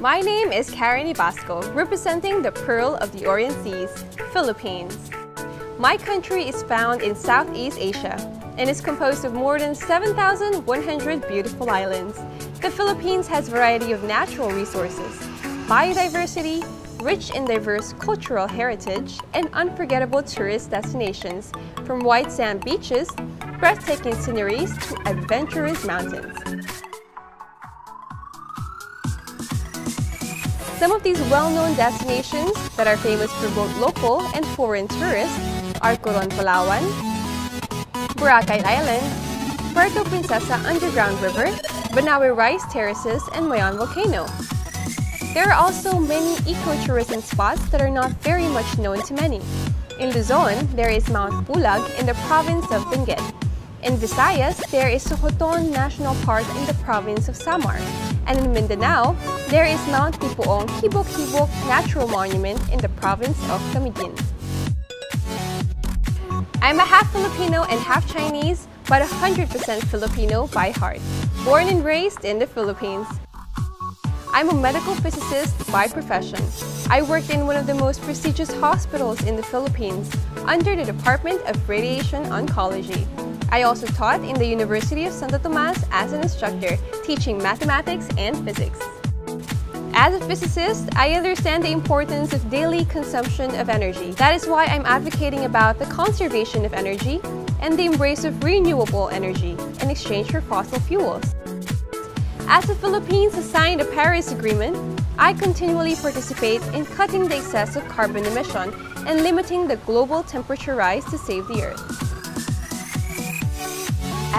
My name is Karen Ibasco, representing the Pearl of the Orient Seas, Philippines. My country is found in Southeast Asia and is composed of more than 7,100 beautiful islands. The Philippines has a variety of natural resources, biodiversity, rich and diverse cultural heritage, and unforgettable tourist destinations, from white sand beaches, breathtaking sceneries, to adventurous mountains. Some of these well-known destinations that are famous for both local and foreign tourists are Coron, Palawan, Boracay Island, Puerto Princesa Underground River, Banawe Rice Terraces, and Mayon Volcano. There are also many ecotourism spots that are not very much known to many. In Luzon, there is Mount Pulag in the province of Benguet. In Visayas, there is Sohoton National Park in the province of Samar. And in Mindanao, there is Mount Timpoong Hibok-Hibok Natural Monument in the province of Camiguin. I'm a half Filipino and half Chinese, but 100% Filipino by heart, born and raised in the Philippines. I'm a medical physicist by profession. I worked in one of the most prestigious hospitals in the Philippines under the Department of Radiation Oncology. I also taught in the University of Santo Tomas as an instructor, teaching mathematics and physics. As a physicist, I understand the importance of daily consumption of energy. That is why I'm advocating about the conservation of energy and the embrace of renewable energy in exchange for fossil fuels. As the Philippines has signed the Paris Agreement, I continually participate in cutting the excess of carbon emission and limiting the global temperature rise to save the Earth.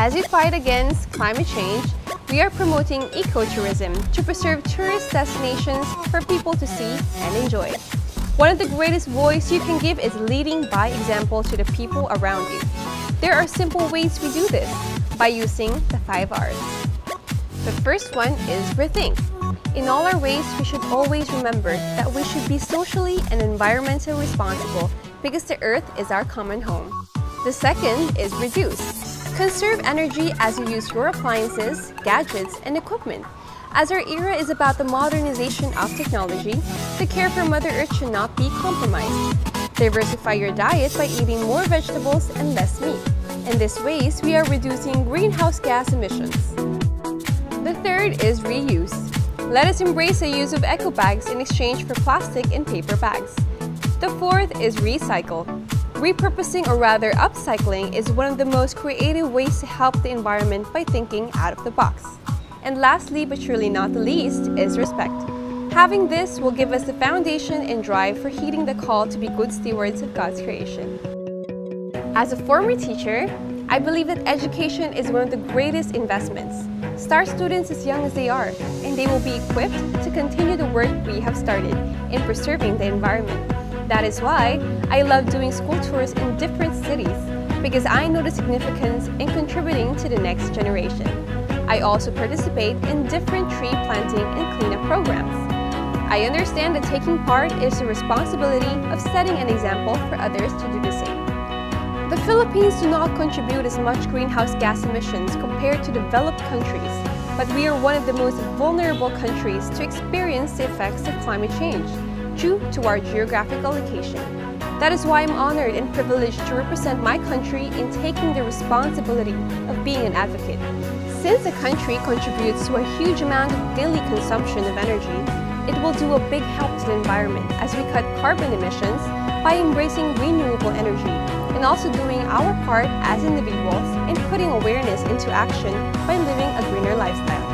As we fight against climate change, we are promoting ecotourism to preserve tourist destinations for people to see and enjoy. One of the greatest voice you can give is leading by example to the people around you. There are simple ways we do this by using the five R's. The first one is rethink. In all our ways, we should always remember that we should be socially and environmentally responsible because the earth is our common home. The second is reduce. Conserve energy as you use your appliances, gadgets, and equipment. As our era is about the modernization of technology, the care for Mother Earth should not be compromised. Diversify your diet by eating more vegetables and less meat. In this ways, we are reducing greenhouse gas emissions. The third is reuse. Let us embrace the use of eco bags in exchange for plastic and paper bags. The fourth is recycle. Repurposing or rather upcycling is one of the most creative ways to help the environment by thinking out of the box. And lastly, but surely not the least, is respect. Having this will give us the foundation and drive for heeding the call to be good stewards of God's creation. As a former teacher, I believe that education is one of the greatest investments. Start students as young as they are, and they will be equipped to continue the work we have started in preserving the environment. That is why I love doing school tours in different cities because I know the significance in contributing to the next generation. I also participate in different tree planting and cleanup programs. I understand that taking part is the responsibility of setting an example for others to do the same. The Philippines do not contribute as much greenhouse gas emissions compared to developed countries, but we are one of the most vulnerable countries to experience the effects of climate change due to our geographical location. That is why I'm honored and privileged to represent my country in taking the responsibility of being an advocate. Since the country contributes to a huge amount of daily consumption of energy, it will do a big help to the environment as we cut carbon emissions by embracing renewable energy and also doing our part as individuals in putting awareness into action by living a greener lifestyle.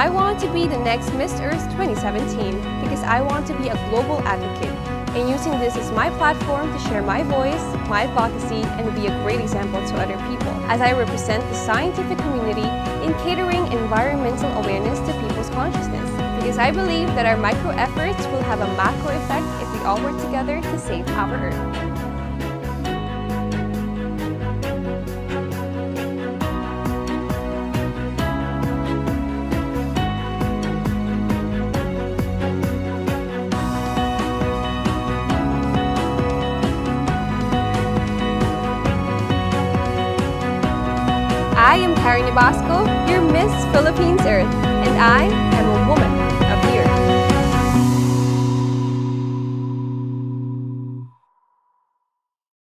I want to be the next Miss Earth 2017 because I want to be a global advocate and using this as my platform to share my voice, my advocacy, and be a great example to other people as I represent the scientific community in catering environmental awareness to people's consciousness. Because I believe that our micro efforts will have a macro effect if we all work together to save our Earth. I am Karen Ibasco, your Miss Philippines Earth, and I